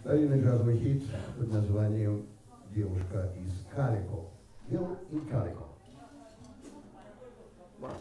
Старинный джазовый хит под названием «Девушка из Калико». Girl in Calico. One,